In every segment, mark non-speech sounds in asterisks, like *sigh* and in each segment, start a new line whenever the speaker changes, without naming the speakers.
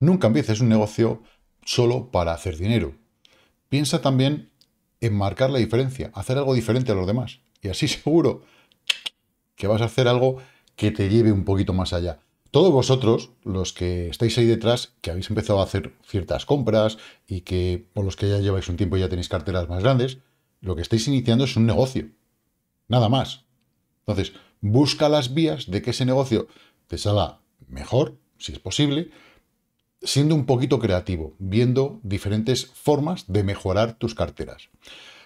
Nunca empieces un negocio solo para hacer dinero. Piensa también en marcar la diferencia, hacer algo diferente a los demás. Y así *laughs* seguro que vas a hacer algo que te lleve un poquito más allá. Todos vosotros, los que estáis ahí detrás, que habéis empezado a hacer ciertas compras y que, por los que ya lleváis un tiempo y ya tenéis carteras más grandes, lo que estáis iniciando es un negocio. Nada más. Entonces, busca las vías de que ese negocio te salga mejor, si es posible, siendo un poquito creativo, viendo diferentes formas de mejorar tus carteras.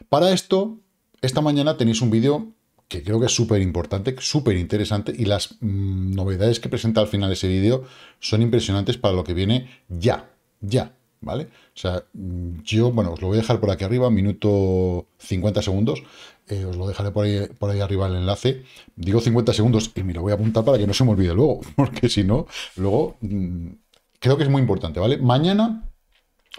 Para esto, esta mañana tenéis un vídeo que creo que es súper importante, súper interesante, y las mm, novedades que presenta al final ese vídeo son impresionantes para lo que viene ya, ya, ¿vale? O sea, mm, yo, bueno, os lo voy a dejar por aquí arriba, minuto 50 segundos, eh, os lo dejaré por ahí, por ahí arriba el enlace, digo 50 segundos y me lo voy a apuntar para que no se me olvide luego, *laughs* porque si no, luego mm, creo que es muy importante, ¿vale? Mañana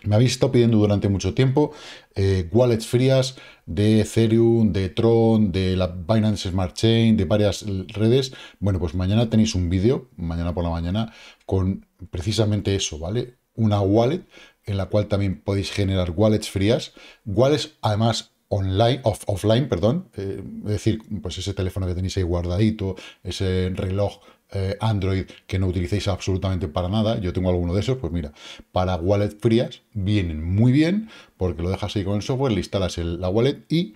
me habéis estado pidiendo durante mucho tiempo eh, wallets frías de Ethereum, de Tron, de la Binance Smart Chain, de varias redes. Bueno, pues mañana tenéis un vídeo, mañana por la mañana, con precisamente eso, ¿vale? Una wallet en la cual también podéis generar wallets frías. Wallets, además, online, offline, perdón, eh, es decir, pues ese teléfono que tenéis ahí guardadito, ese reloj eh, Android que no utilicéis absolutamente para nada, yo tengo alguno de esos, pues mira, para wallet frías vienen muy bien porque lo dejas ahí con el software, le instalas la wallet y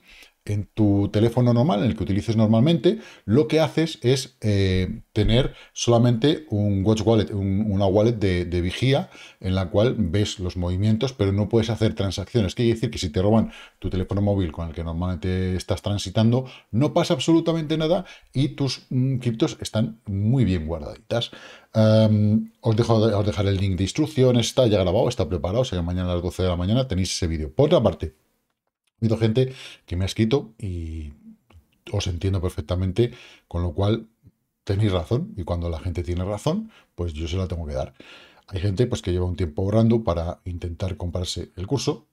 en tu teléfono normal, en el que utilices normalmente, lo que haces es eh, tener solamente un watch wallet, una wallet de, vigía en la cual ves los movimientos, pero no puedes hacer transacciones. Quiere decir que si te roban tu teléfono móvil con el que normalmente estás transitando, no pasa absolutamente nada y tus mm, criptos están muy bien guardaditas. os, dejo, os dejaré el link de instrucciones, está ya grabado, está preparado, o sea que mañana a las 12 de la mañana tenéis ese vídeo. Por otra parte, ha habido gente que me ha escrito y os entiendo perfectamente, con lo cual tenéis razón y cuando la gente tiene razón, pues yo se la tengo que dar. Hay gente pues que lleva un tiempo ahorrando para intentar comprarse el curso,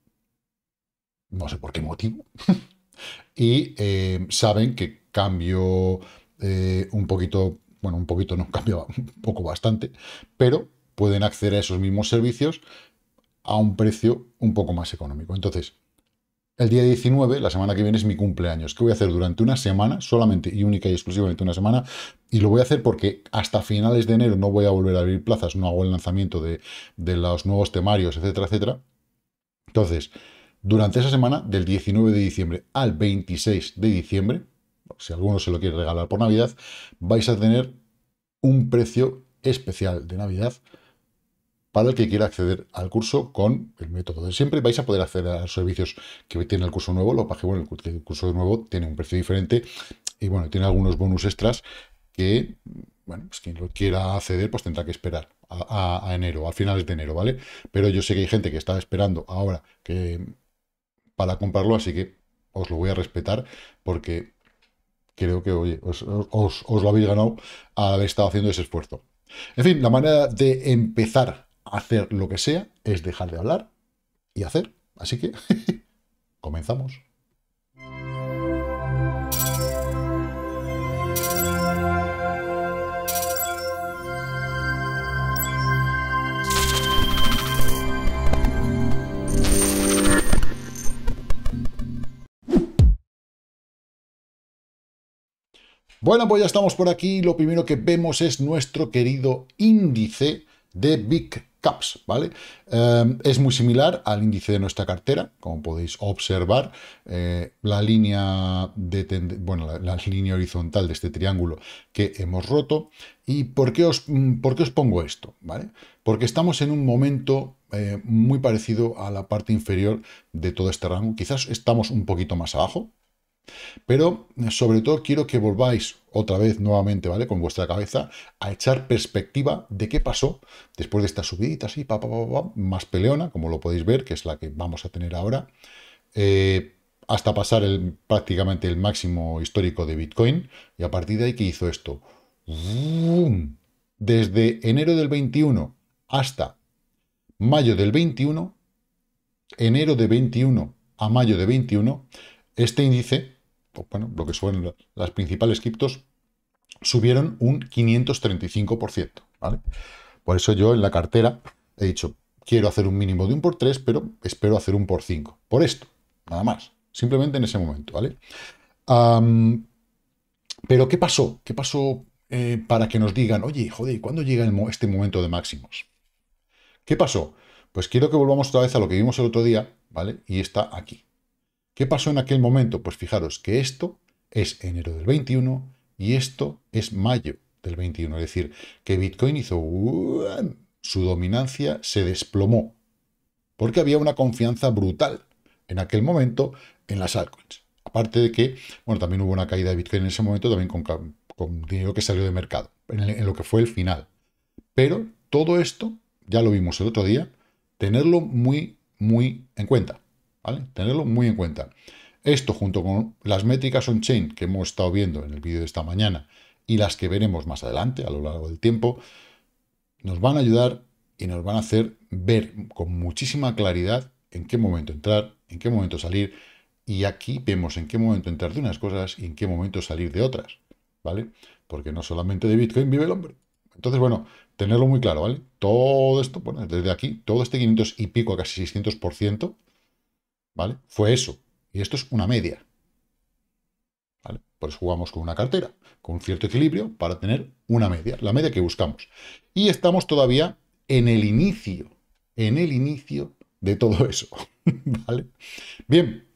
no sé por qué motivo, *laughs* y eh, saben que cambio eh, un poquito, bueno, un poquito no, *laughs* cambia un poco bastante, pero pueden acceder a esos mismos servicios a un precio un poco más económico. Entonces, el día 19, la semana que viene, es mi cumpleaños, que voy a hacer durante una semana, solamente y única y exclusivamente una semana, y lo voy a hacer porque hasta finales de enero no voy a volver a abrir plazas, no hago el lanzamiento de, los nuevos temarios, etcétera, etcétera. Entonces, durante esa semana, del 19 de diciembre al 26 de diciembre, si alguno se lo quiere regalar por Navidad, vais a tener un precio especial de Navidad para el que quiera acceder al curso con el método de siempre. Vais a poder acceder a los servicios que tiene el curso nuevo. Lo que bueno, el curso nuevo tiene un precio diferente y bueno, tiene algunos bonus extras que, bueno, pues quien lo quiera acceder, pues tendrá que esperar a, enero, a finales de enero, ¿vale? Pero yo sé que hay gente que está esperando ahora que para comprarlo, así que os lo voy a respetar porque creo que, oye, os, os lo habéis ganado al haber estado haciendo ese esfuerzo. En fin, la manera de empezar hacer lo que sea es dejar de hablar y hacer. Así que *laughs* comenzamos. Bueno, pues ya estamos por aquí. Lo primero que vemos es nuestro querido índice de Big Caps, ¿vale? Em, es muy similar al índice de nuestra cartera, como podéis observar, eh, la línea bueno, la, línea horizontal de este triángulo que hemos roto. ¿Y por qué os, mm, por qué os pongo esto? ¿vale? Porque estamos en un momento eh, muy parecido a la parte inferior de todo este rango. Quizás estamos un poquito más abajo, pero sobre todo quiero que volváis otra vez nuevamente, ¿vale? Con vuestra cabeza a echar perspectiva de qué pasó después de esta subidita así, pa, más peleona, como lo podéis ver, que es la que vamos a tener ahora, eh, hasta pasar el, prácticamente el máximo histórico de Bitcoin. Y a partir de ahí, ¿qué hizo esto? Desde enero del 21 hasta mayo del 21, enero de 21 a mayo de 21, este índice bueno, lo que son las principales criptos, subieron un 535%, ¿vale? Por eso yo en la cartera he dicho, quiero hacer un mínimo de un por 3, pero espero hacer un por 5. Por esto, nada más. Simplemente en ese momento, ¿vale? pero, ¿qué pasó? ¿Qué pasó eh, para que nos digan, oye, joder, ¿cuándo llega este momento de máximos? ¿Qué pasó? Pues quiero que volvamos otra vez a lo que vimos el otro día, ¿vale? Y está aquí. ¿Qué pasó en aquel momento? Pues fijaros que esto es enero del 21 y esto es mayo del 21. Es decir, que Bitcoin hizo su dominancia se desplomó porque había una confianza brutal en aquel momento en las altcoins. Aparte de que, bueno, también hubo una caída de Bitcoin en ese momento, también con, con dinero que salió de mercado, en, lo que fue el final. Pero todo esto, ya lo vimos el otro día, tenerlo muy, muy en cuenta. ¿Vale? Tenerlo muy en cuenta. Esto junto con las métricas on-chain que hemos estado viendo en el vídeo de esta mañana y las que veremos más adelante a lo largo del tiempo, nos van a ayudar y nos van a hacer ver con muchísima claridad en qué momento entrar, en qué momento salir, y aquí vemos en qué momento entrar de unas cosas y en qué momento salir de otras, ¿vale? Porque no solamente de Bitcoin vive el hombre. Entonces, bueno, tenerlo muy claro, ¿vale? Todo esto, bueno, desde aquí, todo este 500 y pico a casi 600%, ¿vale? Fue eso. Y esto es una media. ¿Vale? Por jugamos con una cartera, con un cierto equilibrio para tener una media, la media que buscamos. Y estamos todavía en el inicio, en el inicio de todo eso. *laughs* ¿Vale? Bien,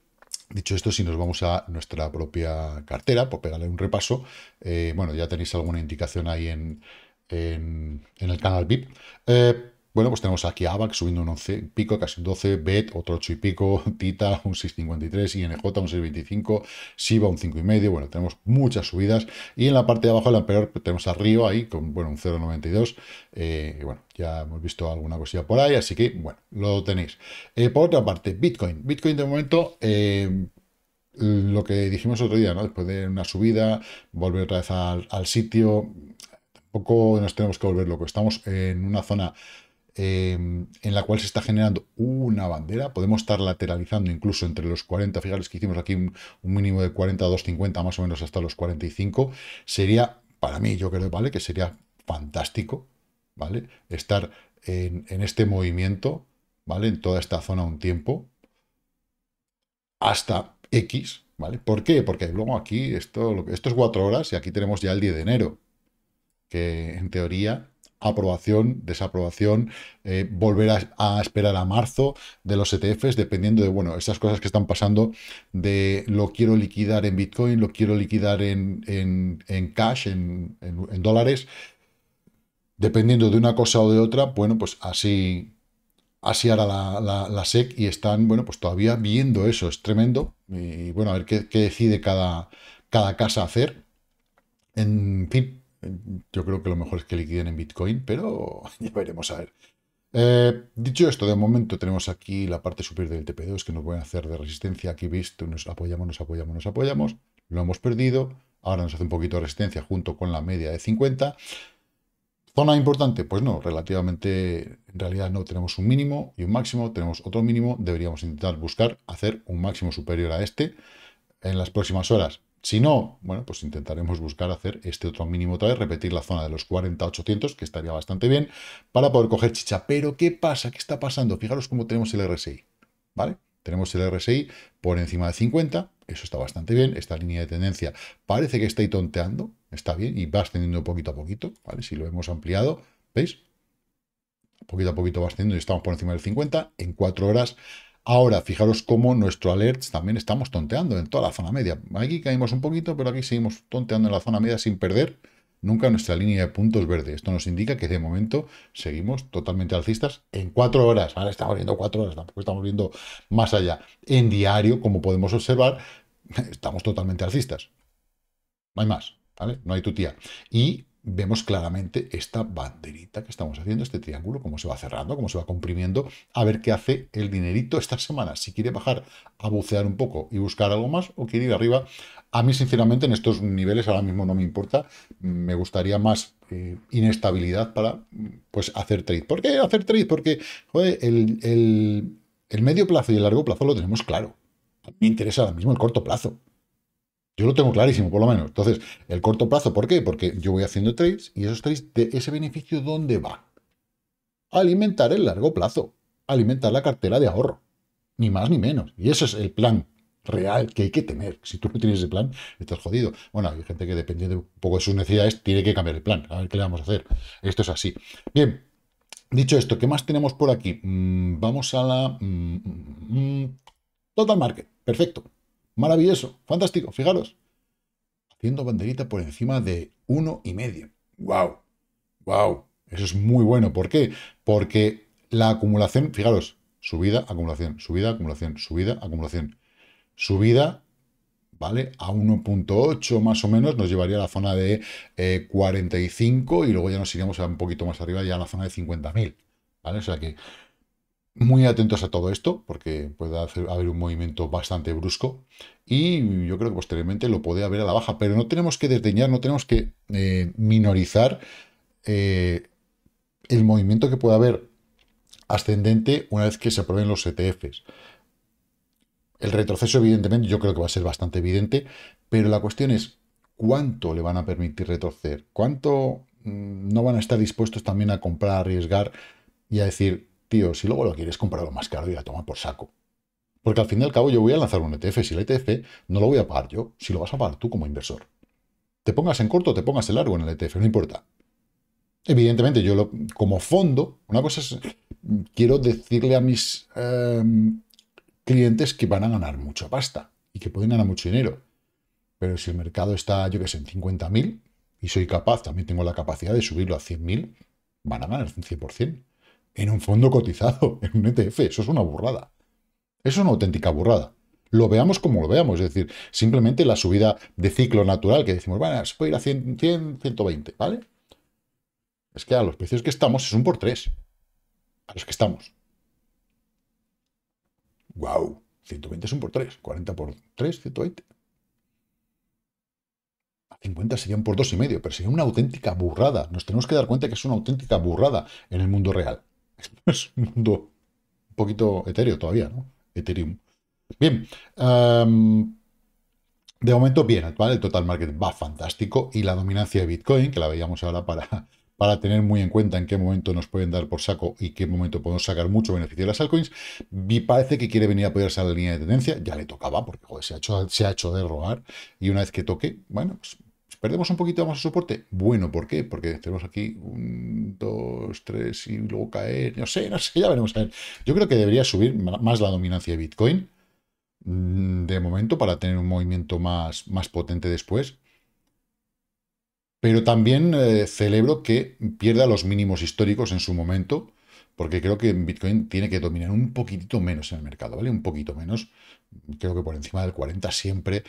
Dicho esto, si nos vamos a nuestra propia cartera, por pegarle un repaso, eh, bueno, ya tenéis alguna indicación ahí en, en, el canal VIP. Eh, bueno, pues tenemos aquí ABAC subiendo un 11 y pico, casi un 12, BET otro 8 y pico, *laughs* TITA un 6,53, INJ un 6,25, SIBA un 5,5, bueno, tenemos muchas subidas y en la parte de abajo, la peor, tenemos a Río ahí con, bueno, un 0,92 eh, y bueno, ya hemos visto alguna cosilla por ahí, así que, bueno, lo tenéis. Eh, por otra parte, Bitcoin. Bitcoin de momento... Eh, lo que dijimos otro día, ¿no? Después de una subida, volver otra vez al, al sitio, tampoco nos tenemos que volver locos. Estamos en una zona Em, en la cual se está generando una bandera. Podemos estar lateralizando incluso entre los 40, fijaros que hicimos aquí un, mínimo de 40 a 250, más o menos hasta los 45. Sería, para mí, yo creo, ¿vale? Que sería fantástico, ¿vale? Estar en, este movimiento, ¿vale? En toda esta zona un tiempo, hasta X, ¿vale? ¿Por qué? Porque luego aquí, esto, esto es 4 horas y aquí tenemos ya el 10 de enero, que en teoría aprobación, desaprobación, eh, volver a, esperar a marzo de los ETFs, dependiendo de, bueno, esas cosas que están pasando de lo quiero liquidar en Bitcoin, lo quiero liquidar en, en, cash, en, en, dólares, dependiendo de una cosa o de otra, bueno, pues así, así hará la, la, SEC y están, bueno, pues todavía viendo eso, es tremendo, y bueno, a ver qué, qué decide cada, cada casa hacer. En fin, yo creo que lo mejor es que liquiden en Bitcoin, pero *laughs* ya veremos a ver. Eh, dicho esto, de momento tenemos aquí la parte superior del TP2 que nos pueden hacer de resistencia. Aquí visto, nos apoyamos, nos apoyamos, nos apoyamos. Lo hemos perdido. Ahora nos hace un poquito de resistencia junto con la media de 50. ¿Zona importante? Pues no, relativamente, en realidad no. Tenemos un mínimo y un máximo, tenemos otro mínimo. Deberíamos intentar buscar hacer un máximo superior a este en las próximas horas. Si no, bueno, pues intentaremos buscar hacer este otro mínimo otra vez, repetir la zona de los 40-800, que estaría bastante bien, para poder coger chicha. Pero, ¿qué pasa? ¿Qué está pasando? Fijaros cómo tenemos el RSI, ¿vale? Tenemos el RSI por encima de 50, eso está bastante bien, esta línea de tendencia parece que está ahí tonteando, está bien, y va ascendiendo poquito a poquito, ¿vale? Si lo hemos ampliado, ¿veis? Poquito a poquito va ascendiendo y estamos por encima del 50, en cuatro horas Ahora, fijaros cómo nuestro alerts también estamos tonteando en toda la zona media. Aquí caímos un poquito, pero aquí seguimos tonteando en la zona media sin perder nunca nuestra línea de puntos verde. Esto nos indica que de momento seguimos totalmente alcistas en cuatro horas. Ahora estamos viendo cuatro horas, tampoco estamos viendo más allá. En diario, como podemos observar, *laughs* estamos totalmente alcistas. No hay más, ¿vale? No hay tutía. Y vemos claramente esta banderita que estamos haciendo, este triángulo, cómo se va cerrando, cómo se va comprimiendo, a ver qué hace el dinerito esta semana, si quiere bajar a bucear un poco y buscar algo más o quiere ir arriba. A mí, sinceramente, en estos niveles ahora mismo no me importa, me gustaría más eh, inestabilidad para pues hacer trade. ¿Por qué hacer trade? Porque joder, el, el medio plazo y el largo plazo lo tenemos claro. Me interesa ahora mismo el corto plazo. Yo lo tengo clarísimo, por lo menos. Entonces, el corto plazo, ¿por qué? Porque yo voy haciendo trades y esos trades, de ese beneficio, ¿dónde va? alimentar el largo plazo, alimentar la cartera de ahorro, ni más ni menos. Y ese es el plan real que hay que tener. Si tú no tienes ese plan, estás jodido. Bueno, hay gente que dependiendo de un poco de sus necesidades tiene que cambiar el plan. A ver qué le vamos a hacer. Esto es así. Bien, dicho esto, ¿qué más tenemos por aquí? Mm, vamos a la... Mm, mm, total Market. Perfecto. Maravilloso. Fantástico. Fijaros. Haciendo banderita por encima de uno y medio. ¡Wow! ¡Wow! Eso es muy bueno. ¿Por qué? Porque la acumulación, fijaros, subida, acumulación, subida, acumulación, subida, acumulación subida, ¿vale? A 1.8 más o menos nos llevaría a la zona de 45 eh, y luego ya nos iríamos a un poquito más arriba ya a la zona de 50.000, ¿vale? O sea que muy atentos a todo esto porque puede haber un movimiento bastante brusco y yo creo que posteriormente lo puede haber a la baja, pero no tenemos que desdeñar, no tenemos que eh, minorizar eh, el movimiento que puede haber ascendente una vez que se aprueben los ETFs. El retroceso, evidentemente, yo creo que va a ser bastante evidente, pero la cuestión es cuánto le van a permitir retroceder, cuánto mm, no van a estar dispuestos también a comprar, a arriesgar y a decir, tío, si luego lo quieres comprar lo más caro y a tomar por saco. Porque al fin y al cabo yo voy a lanzar un ETF, si el ETF no lo voy a pagar yo, si lo vas a pagar tú como inversor. Te pongas en corto te pongas en largo en el ETF, no importa. Evidentemente, yo lo, como fondo, una cosa es, quiero decirle a mis em, clientes que van a ganar mucha pasta y que pueden ganar mucho dinero. Pero si el mercado está, yo que sé, en 50.000 y soy capaz, también tengo la capacidad de subirlo a 100.000, van a ganar un 100%. En un fondo cotizado, *laughs* en un ETF, eso es una burrada. Es una auténtica burrada. Lo veamos como lo veamos, es decir, simplemente la subida de ciclo natural que decimos, bueno, se puede ir a 100, 100 120, ¿vale? Es que a los precios que estamos es un por tres. A los que estamos. ¡Wow! 120 es un por 3. 40 por 3, 120. A 50 serían por dos y medio, pero sería una auténtica burrada. Nos tenemos que dar cuenta que es una auténtica burrada en el mundo real. *laughs* Es un mundo un poquito etéreo todavía, ¿no? Ethereum. Bien. de momento, bien, ¿vale? El total market va fantástico y la dominancia de Bitcoin, que la veíamos ahora para *laughs* para tener muy en cuenta en qué momento nos pueden dar por saco y qué momento podemos sacar mucho beneficio de las altcoins. Vi parece que quiere venir a apoyarse a la línea de tendencia, ya le tocaba, porque se, ha hecho, se ha hecho de rogar, y una vez que toque, bueno, pues ¿Perdemos un poquito más de soporte? Bueno, ¿por qué? Porque tenemos aquí un, dos, tres y luego caer. No sé, *laughs* no sé, ya veremos a ver. Yo creo que debería subir más la dominancia de Bitcoin mm, de momento para tener un movimiento más, más potente después. Pero también eh, celebro que pierda los mínimos históricos en su momento, porque creo que Bitcoin tiene que dominar un poquitito menos en el mercado, ¿vale? Un poquito menos. Creo que por encima del 40 siempre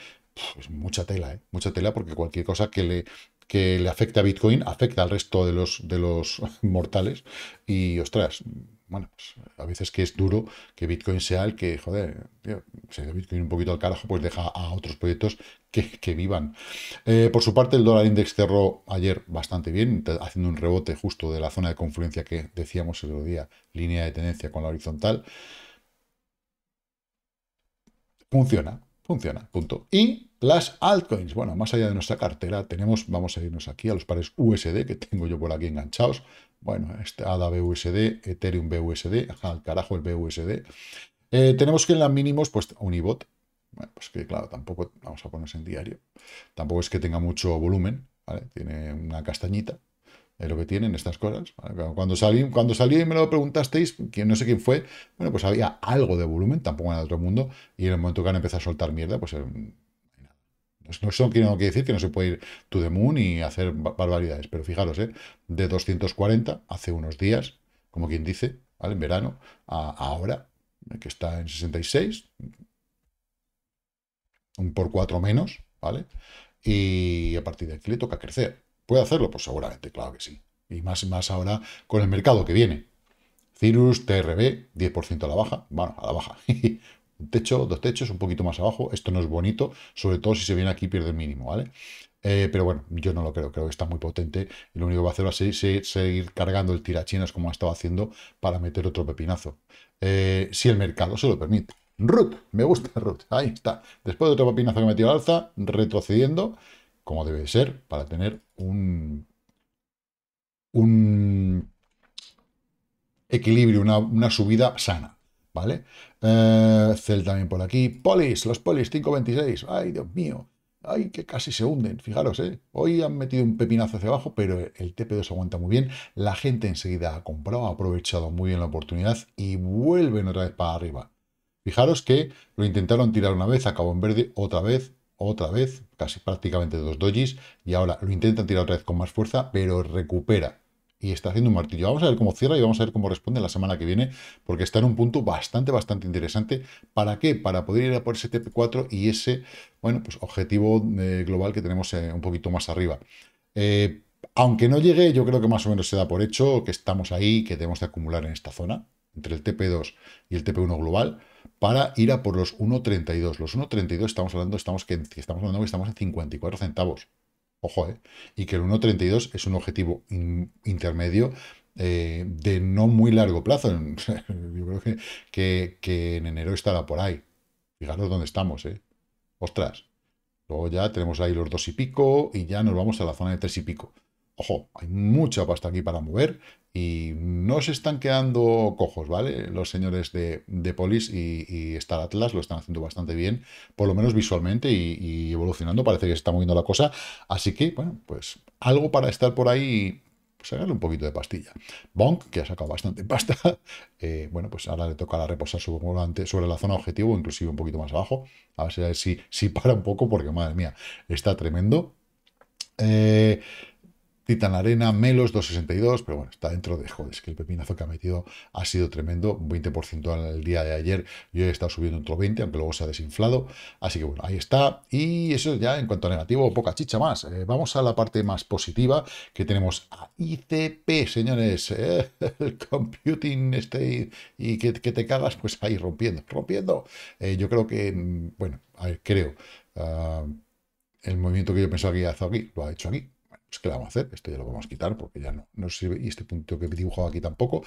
es mucha tela, ¿eh? Mucha tela porque cualquier cosa que le, que le afecte a Bitcoin afecta al resto de los, de los *laughs* mortales. Y, ostras, bueno, pues a veces que es duro que Bitcoin sea el que, joder, tío, da Bitcoin un poquito al carajo, pues deja a otros proyectos que, vivan. Eh, por su parte, el dólar index cerró ayer bastante bien, haciendo un rebote justo de la zona de confluencia que decíamos el otro día, línea de tendencia con la horizontal. Funciona, funciona, punto. Y las altcoins, bueno, más allá de nuestra cartera, tenemos, vamos a irnos aquí a los pares USD que tengo yo por aquí enganchados. Bueno, este ADA BUSD, Ethereum BUSD, al carajo el BUSD. Eh, tenemos que en las mínimos, pues Unibot. Bueno, pues que claro, tampoco, vamos a ponerse en diario. Tampoco es que tenga mucho volumen, ¿vale? Tiene una castañita, es lo que tienen estas cosas. Cuando, salí, cuando salí y me lo preguntasteis, no sé quién fue, bueno, pues había algo de volumen, tampoco en otro mundo, y en el momento que han empezado a soltar mierda, pues no, eso quiere decir que no se puede ir to the moon y hacer barbaridades, pero fijaros, ¿eh? de 240 hace unos días, como quien dice, ¿vale? en verano, a, ahora, que está en 66, un por cuatro menos, ¿vale? Y a partir de aquí le toca crecer. ¿Puede hacerlo? Pues seguramente, claro que sí. Y más, más ahora con el mercado que viene. Cirrus, TRB, 10% a la baja. Bueno, a la baja. *laughs* techo, dos techos, un poquito más abajo. Esto no es bonito, sobre todo si se viene aquí pierde el mínimo, ¿vale? Eh, pero bueno, yo no lo creo, creo que está muy potente y lo único que va a hacer va a seguir cargando el tirachinas como ha estado haciendo para meter otro pepinazo. Eh, si el mercado se lo permite. Root, me gusta Root, ahí está. Después de otro pepinazo que metió al alza, retrocediendo, como debe ser, para tener un, un equilibrio, una, subida sana, ¿vale? Eh, Cel también por aquí. Polis, los Polis 526. Ay, Dios mío. Ay, que casi se hunden. Fijaros, ¿eh? Hoy han metido un pepinazo hacia abajo, pero el TP2 aguanta muy bien. La gente enseguida ha comprado, ha aprovechado muy bien la oportunidad y vuelven otra vez para arriba. Fijaros que lo intentaron tirar una vez, acabó en verde, otra vez, otra vez, casi prácticamente dos dojis, y ahora lo intentan tirar otra vez con más fuerza, pero recupera y está haciendo un martillo. Vamos a ver cómo cierra y vamos a ver cómo responde la semana que viene, porque está en un punto bastante, bastante interesante. ¿Para qué? Para poder ir a por ese TP4 y ese, bueno, pues objetivo eh, global que tenemos eh, un poquito más arriba. Eh, aunque no llegue, yo creo que más o menos se da por hecho que estamos ahí, que debemos de acumular en esta zona, entre el TP2 y el TP1 global, para ir a por los 1.32. Los 1.32 estamos hablando, estamos, que, estamos hablando que estamos en 54 centavos. Ojo, ¿eh? Y que el 1.32 es un objetivo intermedio eh, de no muy largo plazo. *laughs* Yo creo que, que, en enero estará por ahí. Fijaros dónde estamos, ¿eh? Ostras. Luego ya tenemos ahí los dos y pico y ya nos vamos a la zona de tres y pico. Ojo, hay mucha pasta aquí para mover y no se están quedando cojos, ¿vale? Los señores de, Polis y, Star Atlas lo están haciendo bastante bien, por lo menos visualmente y, evolucionando, parece que se está moviendo la cosa. Así que, bueno, pues algo para estar por ahí pues un poquito de pastilla. Bonk, que ha sacado bastante *laughs* pasta, eh, bueno, pues ahora le toca reposar sobre la zona objetivo, inclusive un poquito más abajo, a ver si, si para un poco, porque madre mía, está tremendo. Eh, Titan Arena, Melos 262, pero bueno, está dentro de, joder, es que el pepinazo que ha metido ha sido tremendo, un 20% el día de ayer, yo he estado subiendo otro 20, aunque luego se ha desinflado, así que bueno, ahí está, y eso ya en cuanto a negativo, poca chicha más, eh, vamos a la parte más positiva, que tenemos a ICP, señores, *laughs* computing este, y que, te cagas, pues ahí rompiendo, rompiendo, eh, yo creo que, mm, bueno, a ver, creo, ah, el movimiento que yo pensaba que iba a hacer aquí, lo ha hecho aquí, pues, ¿qué le vamos a hacer? Esto ya lo vamos a quitar porque ya no, no sirve. Y este punto que he dibujado aquí tampoco.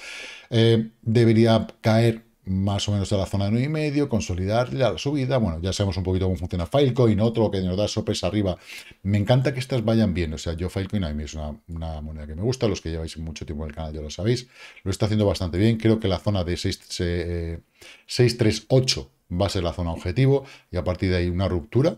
Eh, debería caer más o menos a la zona de 9,5, consolidar la subida. Bueno, ya sabemos un poquito cómo funciona Filecoin, otro que nos da sorpresa arriba. Me encanta que estas vayan bien. O sea, yo Filecoin a mí es una, moneda que me gusta. Los que lleváis mucho tiempo en el canal ya lo sabéis. Lo está haciendo bastante bien. Creo que la zona de 638 eh, va a ser la zona objetivo y a partir de ahí una ruptura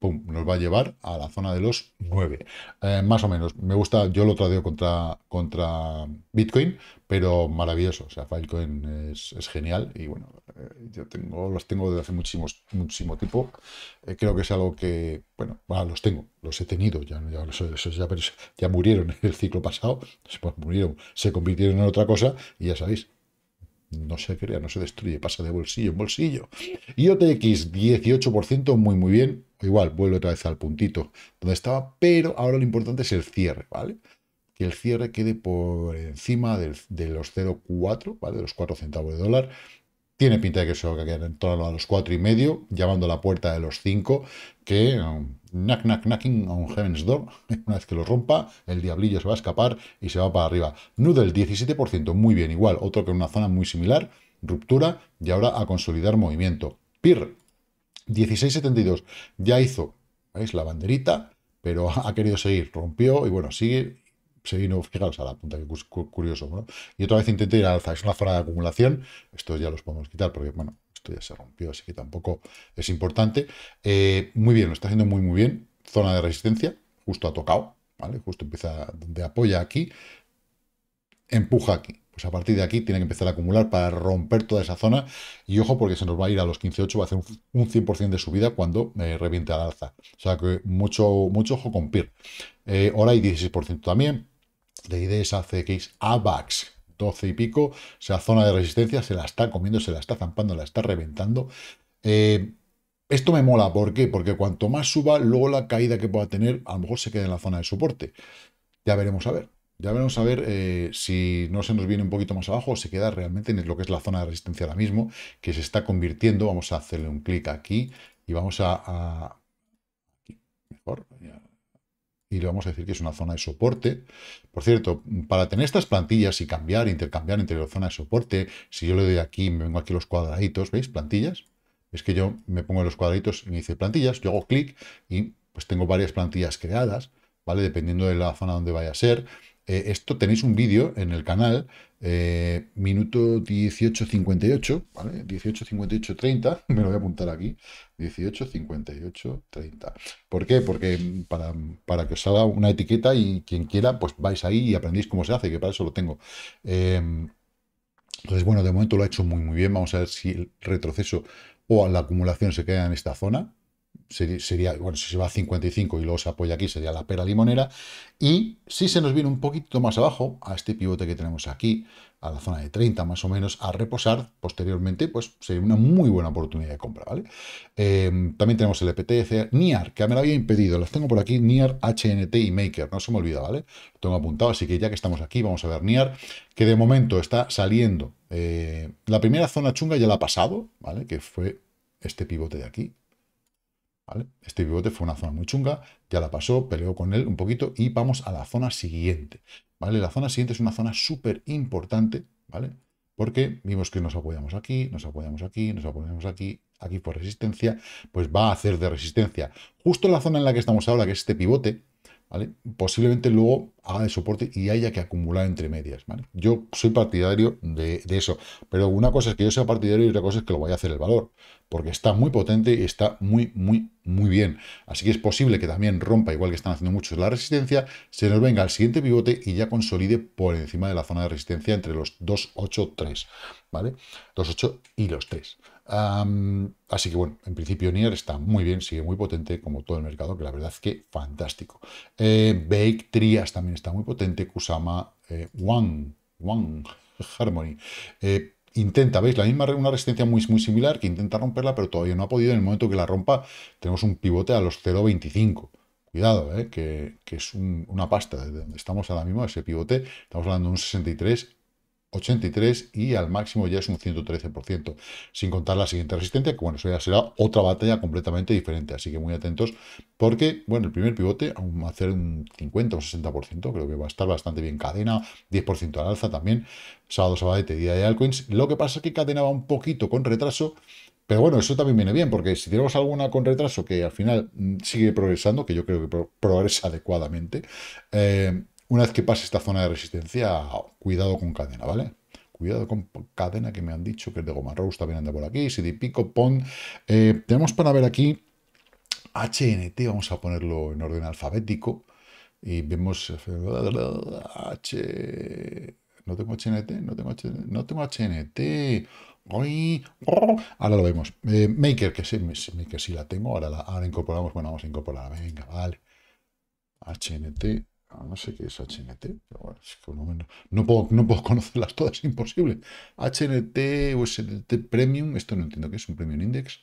nos va a llevar a la zona de los 9. Eh, más o menos. Me gusta, yo lo tradeo contra, contra Bitcoin, pero maravilloso. O sea, Filecoin es, genial y bueno, eh, yo tengo, los tengo desde hace muchísimos, muchísimo tiempo. Eh, creo que es algo que, bueno, los tengo, los he tenido, ya, ya, ya, ya murieron en el ciclo pasado, pues murieron, se convirtieron en otra cosa y ya sabéis, no se crea, no se destruye, pasa de bolsillo en bolsillo. Y OTX 18%, muy muy bien. Igual, vuelve otra vez al puntito donde estaba, pero ahora lo importante es el cierre, ¿vale? Que el cierre quede por encima de los 0,4, ¿vale? De los 4 centavos de dólar. Tiene pinta de que se va a quedar en torno a los 4,5, llamando la puerta de los 5, que um, knack, knack, knocking on heaven's door. *laughs* Una vez que lo rompa, el diablillo se va a escapar y se va para arriba. Noodle, 17%, muy bien, igual, otro que en una zona muy similar, ruptura, y ahora a consolidar movimiento. PIR, 16,72, ya hizo, ¿veis? La banderita, pero *laughs* ha querido seguir, rompió y bueno, sigue se vino, fijaros a la punta, que curioso, ¿no? Y otra vez intenté ir al alza, es una zona de acumulación, esto ya los podemos quitar porque, bueno, esto ya se rompió, así que tampoco es importante. Eh, muy bien, lo está haciendo muy, muy bien, zona de resistencia, justo ha tocado, ¿vale? Justo empieza donde apoya aquí, empuja aquí. Pues a partir de aquí tiene que empezar a acumular para romper toda esa zona. Y ojo, porque se nos va a ir a los 15.8, va a hacer un, 100% de subida cuando eh, reviente al alza. O sea que mucho, mucho ojo con PIR. Eh, ahora hay 16% también de IDS, ACX, AVAX, 12 y pico, o sea, zona de resistencia, se la está comiendo, se la está zampando, la está reventando. Eh, esto me mola, ¿por qué? Porque cuanto más suba, luego la caída que pueda tener, a lo mejor se queda en la zona de soporte. Ya veremos a ver. Ya veremos a ver eh, si no se nos viene un poquito más abajo o se queda realmente en lo que es la zona de resistencia ahora mismo, que se está convirtiendo. Vamos a hacerle un clic aquí y vamos a... mejor, y le vamos a decir que es una zona de soporte. Por cierto, para tener estas plantillas y cambiar, intercambiar entre la zona de soporte, si yo le doy aquí, me vengo aquí los cuadraditos, ¿veis? Plantillas. Es que yo me pongo en los cuadraditos y me dice plantillas, yo hago clic y pues tengo varias plantillas creadas, ¿vale? Dependiendo de la zona donde vaya a ser. Eh, esto tenéis un vídeo en el canal, eh, minuto 18.58, ¿vale? 18.58.30, *laughs* me lo voy a apuntar aquí, 18.58.30. ¿Por qué? Porque para, para, que os salga una etiqueta y quien quiera, pues vais ahí y aprendéis cómo se hace, que para eso lo tengo. Eh, entonces, bueno, de momento lo ha hecho muy, muy bien. Vamos a ver si el retroceso o la acumulación se queda en esta zona sería, bueno, si se va a 55 y luego se apoya aquí, sería la pera limonera. Y si se nos viene un poquito más abajo, a este pivote que tenemos aquí, a la zona de 30 más o menos, a reposar posteriormente, pues sería una muy buena oportunidad de compra, ¿vale? Eh, también tenemos el EPTC, NIAR, que me lo había impedido, las tengo por aquí, NIAR, HNT y Maker, no se me olvida, ¿vale? Lo tengo apuntado, así que ya que estamos aquí, vamos a ver NIAR, que de momento está saliendo. Eh, la primera zona chunga ya la ha pasado, ¿vale? Que fue este pivote de aquí, este pivote fue una zona muy chunga, ya la pasó, peleó con él un poquito y vamos a la zona siguiente, ¿vale? La zona siguiente es una zona súper importante, ¿vale? Porque vimos que nos apoyamos aquí, nos apoyamos aquí, nos apoyamos aquí, aquí por resistencia, pues va a hacer de resistencia. Justo la zona en la que estamos ahora, que es este pivote, Posiblemente luego haga de soporte y haya que acumular entre medias, Yo soy partidario de, eso, pero una cosa es que yo sea partidario y otra cosa es que lo vaya a hacer el valor, porque está muy potente y está muy, muy, muy bien. Así que es posible que también rompa, igual que están haciendo muchos, la resistencia, se nos venga al siguiente pivote y ya consolide por encima de la zona de resistencia entre los 283, ¿vale? 2.8 y los 3 así que bueno, en principio Nier está muy bien, sigue muy potente como todo el mercado, que la verdad es que fantástico. Eh, Bake Trias también está muy potente, Kusama, eh, One, Harmony. Eh, intenta, ¿veis? La misma una resistencia muy, muy similar que intenta romperla, pero todavía no ha podido. En el momento que la rompa, tenemos un pivote a los 0.25. Cuidado, ¿eh? que, es una pasta. Estamos ahora mismo, ese pivote, estamos hablando de un 63 83 y al máximo ya es un 113%, sin contar la siguiente resistencia, que bueno, eso ya será otra batalla completamente diferente, así que muy atentos, porque, bueno, el primer pivote, aún va a hacer un 50 o 60%, creo que va a estar bastante bien, cadena, 10% al alza también, sábado, sabadete, día de altcoins, lo que pasa es que cadena va un poquito con retraso, pero bueno, eso también viene bien, porque si tenemos alguna con retraso que al final mm, sigue progresando, que yo creo que progresa adecuadamente, eh, una vez que pase esta zona de resistencia, cuidado con cadena, ¿vale? Cuidado con cadena que me han dicho que es de goma rose, también anda por aquí, CD Pico, PON. Eh, tenemos para ver aquí HNT, vamos a ponerlo en orden alfabético. Y vemos H... No tengo HNT, no tengo HNT, no tengo HNT. Ahora lo vemos. Eh, Maker, que sí, Maker sí la tengo, ahora la ahora incorporamos, bueno, vamos a incorporarla, venga, vale. HNT, no sé qué es HNT, no, puedo, no puedo *laughs* conocerlas todas, es imposible. HNT o SNT Premium, esto no entiendo qué es un Premium Index.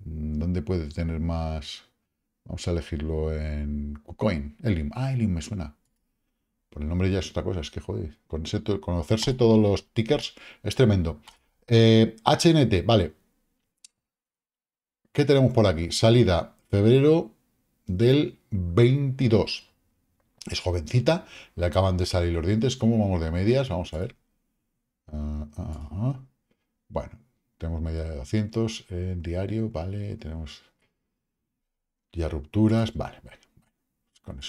Mm, ¿Dónde puede tener más? Vamos a elegirlo en KuCoin. Elim. Ah, Elim me suena. Por el nombre ya es otra cosa, es que joder, conocerse todos los tickers es tremendo. HNT, eh, vale. ¿Qué tenemos por aquí? Salida febrero del 22. Es jovencita, le acaban de salir los dientes. ¿Cómo vamos de medias? Vamos a ver. Ah, ah, ah. bueno, tenemos media de 200 en diario, vale. Tenemos ya rupturas, vale, vale. Con,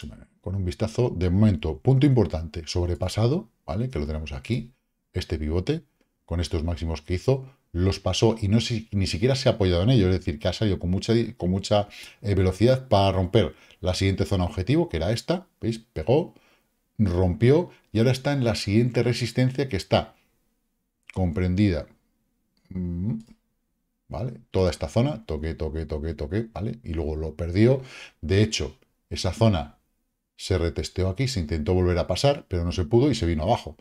con un vistazo, de momento, punto importante, sobrepasado, ¿vale? Que lo tenemos aquí, este pivote, con estos máximos que hizo, los pasó y no ni siquiera se ha apoyado en ello, es decir, que ha salido con mucha, con mucha eh, velocidad para romper la siguiente zona objetivo, que era esta, ¿veis? Pegó, rompió y ahora está en la siguiente resistencia que está comprendida, mm, ¿vale? Toda esta zona, toque, toque, toque, toque, ¿vale? Y luego lo perdió. De hecho, esa zona se retesteó aquí, se intentó volver a pasar, pero no se pudo y se vino abajo.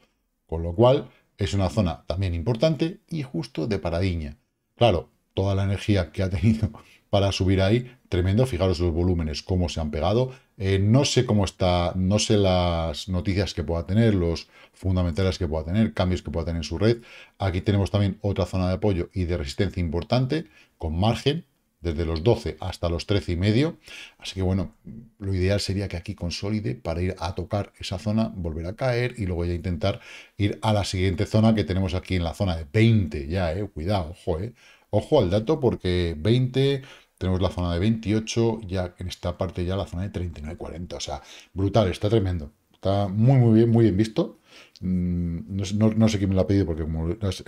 Con lo cual, es una zona también importante y justo de paradiña. Claro, toda la energía que ha tenido *laughs* para subir ahí, tremendo. Fijaros los volúmenes, cómo se han pegado. Eh, no sé cómo está, no sé las noticias que pueda tener, los fundamentales que pueda tener, cambios que pueda tener en su red. Aquí tenemos también otra zona de apoyo y de resistencia importante, con margen, desde los 12 hasta los 13 y medio. Así que bueno, lo ideal sería que aquí consolide para ir a tocar esa zona, volver a caer y luego ya intentar ir a la siguiente zona que tenemos aquí en la zona de 20 ya, eh, cuidado, ojo, eh. Ojo al dato porque 20, tenemos la zona de 28, ya en esta parte ya la zona de 39, 40, o sea, brutal, está tremendo Está muy, muy bien, muy bien visto. Mm, no, sé quién me lo ha pedido porque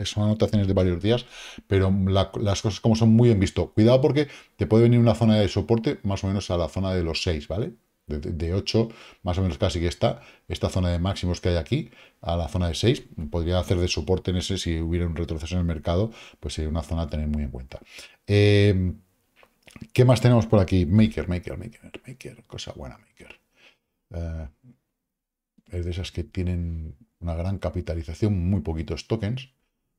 son anotaciones de varios días, pero las cosas como son muy bien visto. Cuidado porque te puede venir una zona de soporte más o menos a la zona de los 6, ¿vale? De, 8, más o menos casi que está, esta zona de máximos que hay aquí, a la zona de 6, podría hacer de soporte en ese si hubiera un retroceso en el mercado, pues sería una zona a tener muy en cuenta. Eh, ¿Qué más tenemos por aquí? Maker, Maker, Maker, Maker, cosa buena, Maker. Eh, es de esas que tienen una gran capitalización, muy poquitos tokens.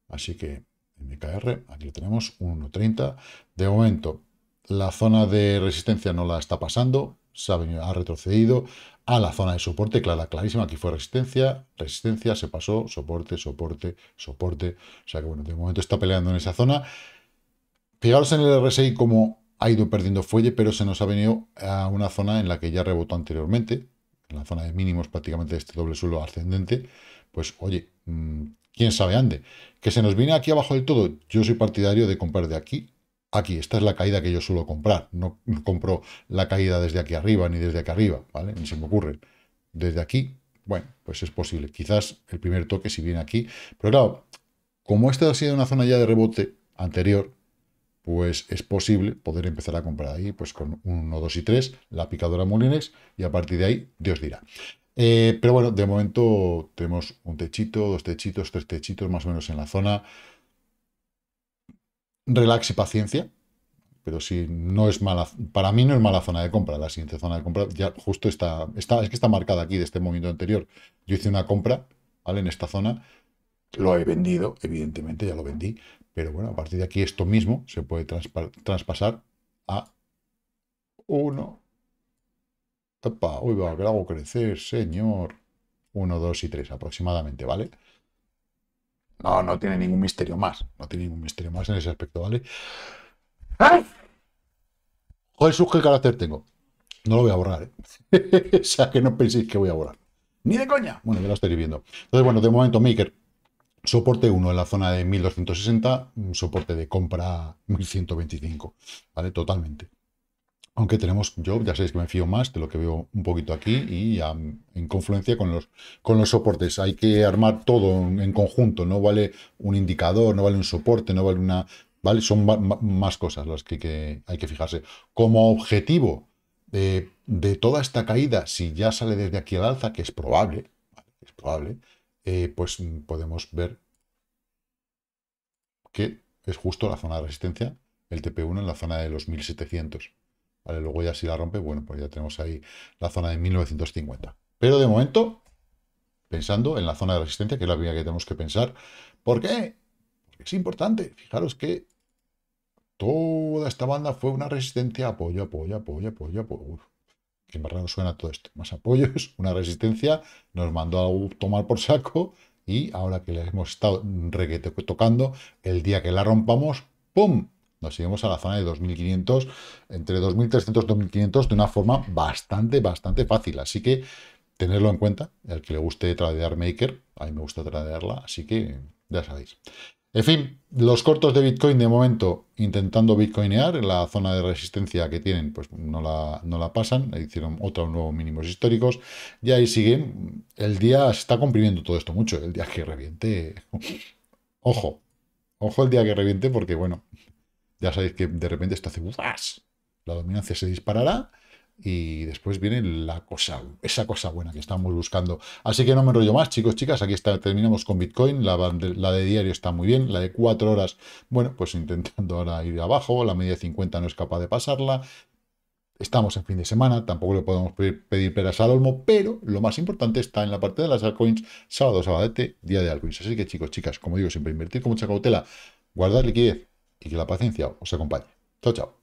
Así que MKR, aquí lo tenemos, 1.30. De momento, la zona de resistencia no la está pasando, se ha, venido, ha retrocedido a la zona de soporte, clara, clarísima, aquí fue resistencia, resistencia, se pasó, soporte, soporte, soporte. O sea que bueno, de momento está peleando en esa zona. Fijaros en el RSI como ha ido perdiendo fuelle, pero se nos ha venido a una zona en la que ya rebotó anteriormente, en la zona de mínimos prácticamente de este doble suelo ascendente, pues oye, mm, quién sabe ande. Que se nos viene aquí abajo del todo, yo soy partidario de comprar de aquí aquí. Esta es la caída que yo suelo comprar. No, compro la caída desde aquí arriba ni desde aquí arriba, ¿vale? Ni se me ocurre. Desde aquí, bueno, pues es posible. Quizás el primer toque si viene aquí. Pero claro, como esta ha sido una zona ya de rebote anterior, pues es posible poder empezar a comprar ahí, pues con 1, 2 y 3, la picadora Molinex, y a partir de ahí, Dios dirá. Eh, pero bueno, de momento tenemos un techito, dos techitos, tres techitos más o menos en la zona. Relax y paciencia, pero si no es mala, para mí no es mala zona de compra, la siguiente zona de compra ya justo está, está es que está marcada aquí de este momento anterior. Yo hice una compra, ¿vale? En esta zona, lo he vendido, evidentemente ya lo vendí, pero bueno, a partir de aquí esto mismo se puede traspasar a 1. Opa, uy, va, que lo hago crecer, señor. 1, 2 y 3 aproximadamente, ¿vale? No, no tiene ningún misterio más. No tiene ningún misterio más en ese aspecto, ¿vale? ¡Ay! Joder, qué carácter tengo. No lo voy a borrar, ¿eh? *laughs* o sea, que no penséis que voy a borrar. Ni de coña. Bueno, ya lo estoy viendo. Entonces, bueno, de momento, Maker Soporte 1 en la zona de 1260, soporte de compra 1125, ¿vale? Totalmente. Aunque tenemos, yo ya sabéis que me fío más de lo que veo un poquito aquí y en confluencia con los, con los soportes. Hay que armar todo en, conjunto, no vale un indicador, no vale un soporte, no vale una... ¿vale? Son más cosas las que, hay que fijarse. Como objetivo de, de, toda esta caída, si ya sale desde aquí al alza, que es probable, es probable, eh, pues mm, podemos ver que es justo la zona de resistencia, el TP1 en la zona de los 1700. ¿Vale? Luego ya si la rompe, bueno, pues ya tenemos ahí la zona de 1950. Pero de momento, pensando en la zona de resistencia, que es la primera que tenemos que pensar. ¿Por qué? Porque es importante. Fijaros que toda esta banda fue una resistencia, apoyo, apoyo, apoyo, apoyo, apoyo que raro suena todo esto. Más apoyos, *laughs* una resistencia, nos mandó a tomar por saco y ahora que le hemos estado tocando, el día que la rompamos, ¡pum! Nos seguimos a la zona de 2500, entre 2300 y 2500 de una forma bastante, bastante fácil. Así que tenerlo en cuenta, el que le guste tradear Maker, a mí me gusta tradearla, así que ya sabéis. En fin, los cortos de Bitcoin de momento intentando bitcoinear, la zona de resistencia que tienen, pues no la, no la pasan, hicieron otros nuevos mínimos históricos, y ahí siguen. El día se está comprimiendo todo esto mucho, el día que reviente. *laughs* ojo, ojo el día que reviente, porque bueno, ya sabéis que de repente esto hace la dominancia se disparará y después viene la cosa, esa cosa buena que estamos buscando. Así que no me enrollo más, chicos, chicas, aquí está, terminamos con Bitcoin, la, de diario está muy bien, la de 4 horas, bueno, pues intentando ahora ir abajo, la media de 50 no es capaz de pasarla, estamos en fin de semana, tampoco le podemos pedir, pedir peras al olmo, pero lo más importante está en la parte de las altcoins, sábado, sabadete, día de altcoins. Así que chicos, chicas, como digo, siempre invertir con mucha cautela, guardar liquidez y que la paciencia os acompañe. Chao, chao.